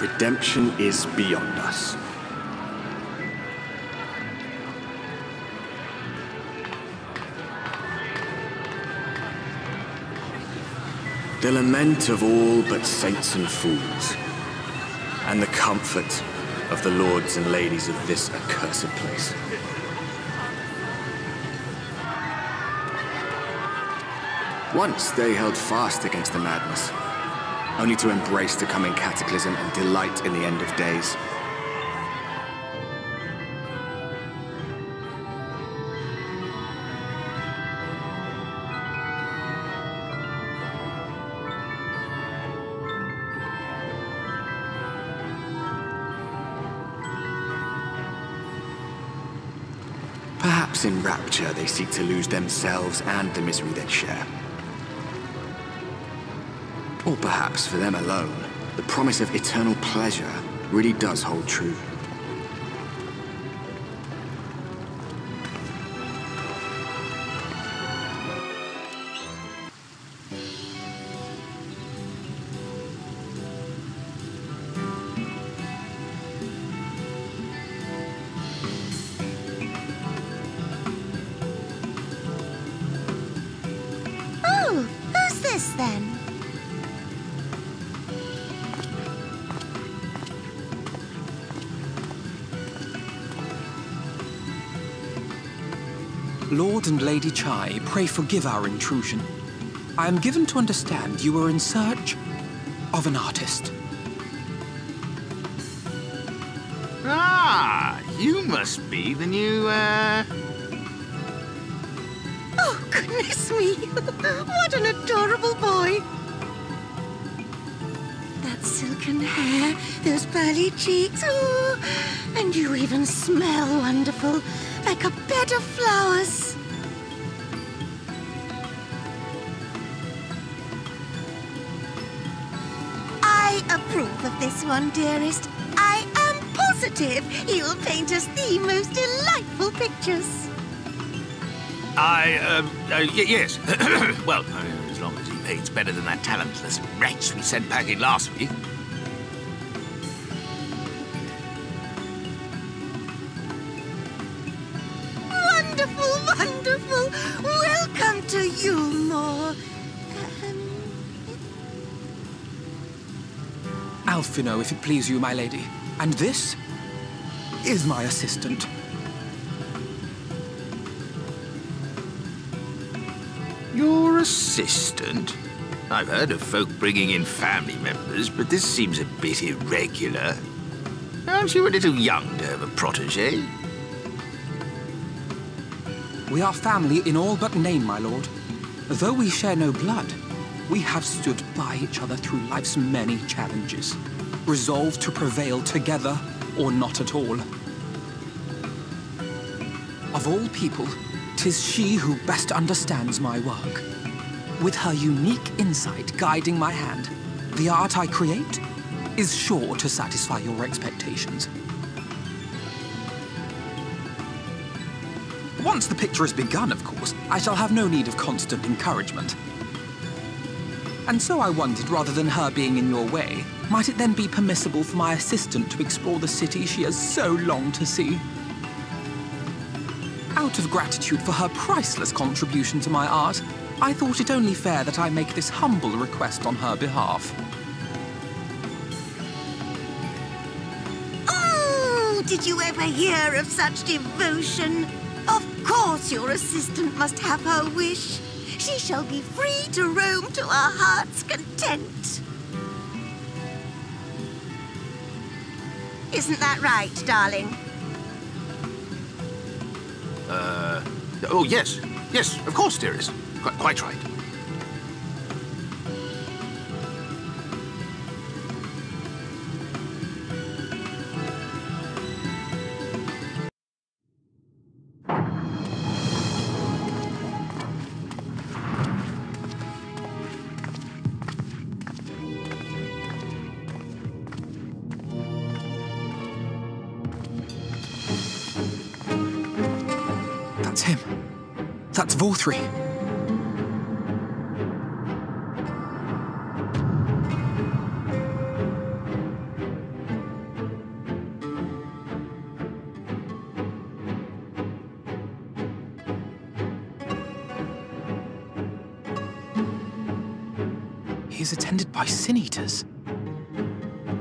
Redemption is beyond us. The lament of all but saints and fools, and the comfort of the lords and ladies of this accursed place. Once they held fast against the madness, only to embrace the coming cataclysm and delight in the end of days. Perhaps in rapture they seek to lose themselves and the misery they share. Or perhaps for them alone, the promise of eternal pleasure really does hold true. Oh, who's this then? Lord and Lady Chai, pray forgive our intrusion. I am given to understand you are in search of an artist. Ah, you must be the new, uh... Oh, goodness me! what an adorable boy! That silken hair, those pearly cheeks, oh, and you even smell wonderful, like a bed of flowers. I approve of this one, dearest. I am positive he'll paint us the most delightful pictures. I, um, uh, yes. well, uh, as long as he paints better than that talentless wretch we sent packing last week. Wonderful, wonderful. Welcome to Yulmore. Um, Alphinaud, if it please you, my lady. And this is my assistant. Your assistant? I've heard of folk bringing in family members, but this seems a bit irregular. Aren't you a little young to have a protege? We are family in all but name, my lord. Though we share no blood, we have stood by each other through life's many challenges, resolved to prevail together or not at all. Of all people, tis she who best understands my work. With her unique insight guiding my hand, the art I create is sure to satisfy your expectations. Once the picture has begun, of course, I shall have no need of constant encouragement. And so I wondered, rather than her being in your way, might it then be permissible for my assistant to explore the city she has so longed to see? Out of gratitude for her priceless contribution to my art, I thought it only fair that I make this humble request on her behalf. oh, did you ever hear of such devotion? Of course your assistant must have her wish. She shall be free to roam to her heart's content. Isn't that right, darling? Uh, oh, yes. Yes, of course, dearest. Qu- quite right. That's Vauthry. He is attended by Sin Eaters.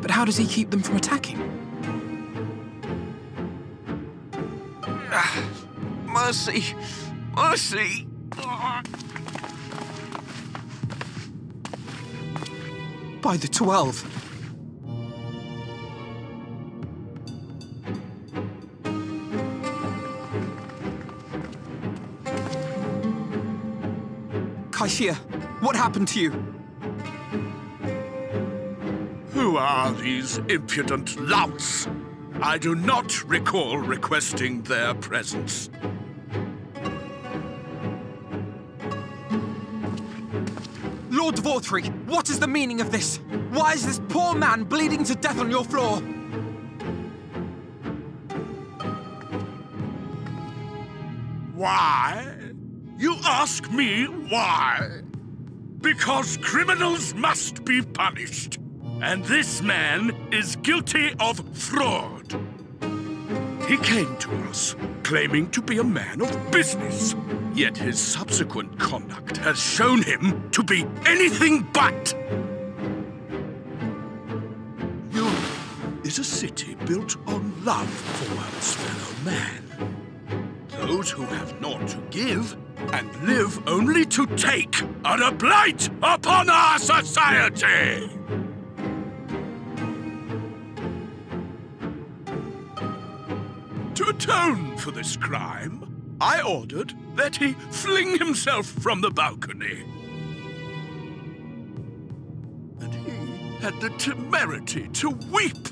But how does he keep them from attacking? Ah, mercy! Mercy! By the Twelve! Kai-Shirr, what happened to you? Who are these impudent louts? I do not recall requesting their presence. Lord what is the meaning of this? Why is this poor man bleeding to death on your floor? Why? You ask me why? Because criminals must be punished. And this man is guilty of fraud. He came to us claiming to be a man of business. Yet his subsequent conduct has shown him to be anything but. Yulmore is a city built on love for one's fellow man. Those who have naught to give and live only to take are a blight upon our society! Atone for this crime, I ordered that he fling himself from the balcony. And he had the temerity to weep.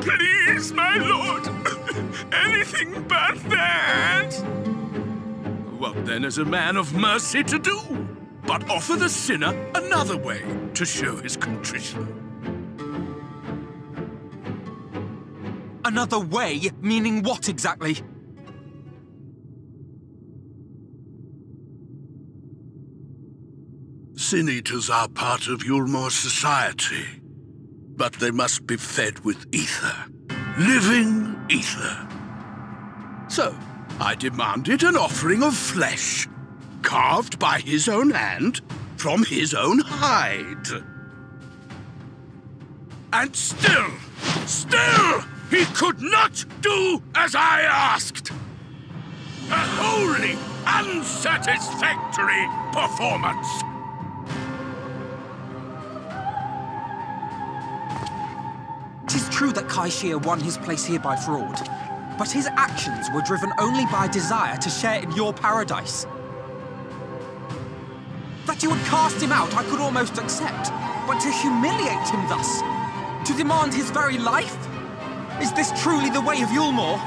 Please, my lord, anything but that! What then is a man of mercy to do? But offer the sinner another way to show his contrition. Another way? Meaning what exactly? Sin Eaters are part of Yulmore's society, but they must be fed with ether. Living ether. So, I demanded an offering of flesh, carved by his own hand, from his own hide. And still, still, he could not do as I asked. A wholly unsatisfactory performance. Tis true that Kai-Shirr won his place here by fraud, but his actions were driven only by desire to share in your paradise. That you would cast him out, I could almost accept, but to humiliate him thus, to demand his very life? Is this truly the way of Yulmore?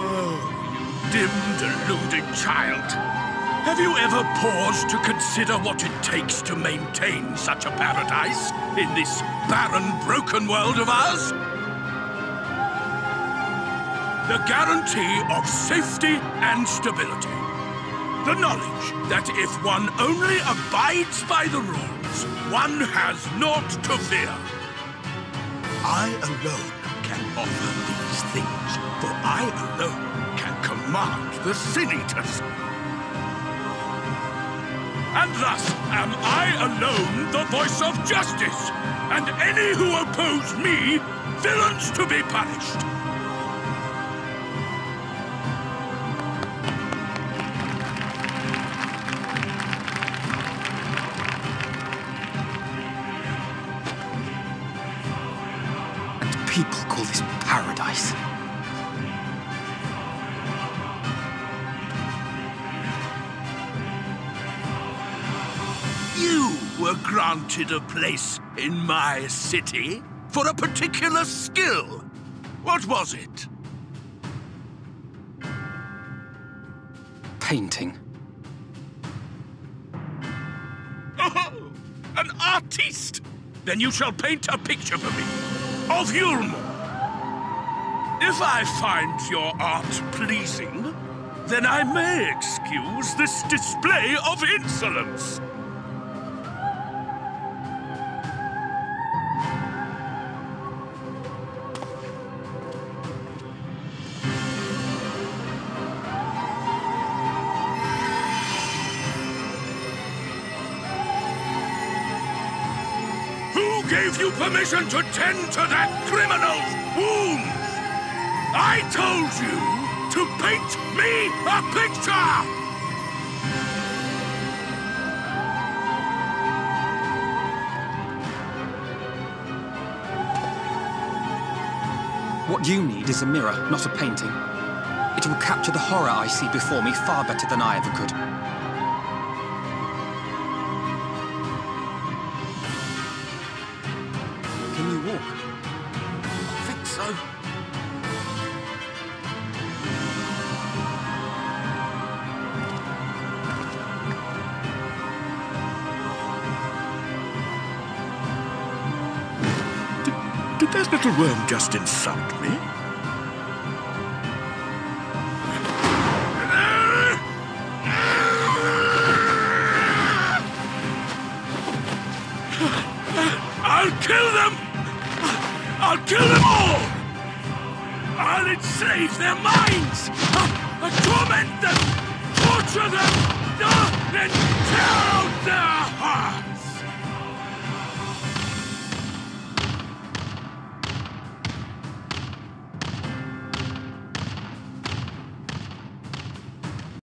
Oh, you dim, deluded child. Have you ever paused to consider what it takes to maintain such a paradise in this barren, broken world of ours? The guarantee of safety and stability. The knowledge that if one only abides by the rules, one has naught to fear. I alone can offer these things, for I alone can command the Sin Eaters. And thus am I alone the voice of justice, and any who oppose me, villains to be punished. People call this paradise. You were granted a place in my city for a particular skill. What was it? Painting. Oh, an artiste! Then you shall paint a picture for me of Yulmore. If I find your art pleasing, then I may excuse this display of insolence. Gave you permission to tend to that criminal's wounds? I told you to paint me a picture! What you need is a mirror, not a painting. It will capture the horror I see before me far better than I ever could. That little worm just insult me? I'll kill them! I'll kill them all! I'll enslave their minds! I'll torment them! Torture them! Then tear out their